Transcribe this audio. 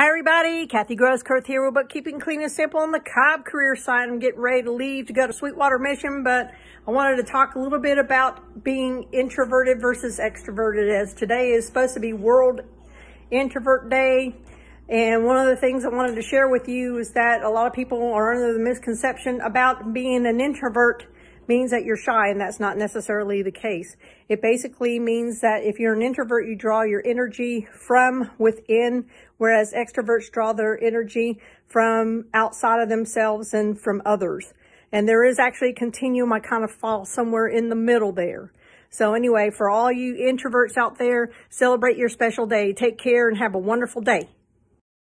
Hi everybody, Kathy Grosskurth here with Bookkeeping Clean and Simple on the Cobb career site. I'm getting ready to leave to go to Sweetwater Mission, but I wanted to talk a little bit about being introverted versus extroverted as today is supposed to be World Introvert Day. And one of the things I wanted to share with you is that a lot of people are under the misconception about being an introvert means that you're shy, and that's not necessarily the case. It basically means that if you're an introvert, you draw your energy from within, whereas extroverts draw their energy from outside of themselves and from others. And there is actually a continuum. I kind of fall somewhere in the middle there. So anyway, for all you introverts out there, celebrate your special day. Take care and have a wonderful day.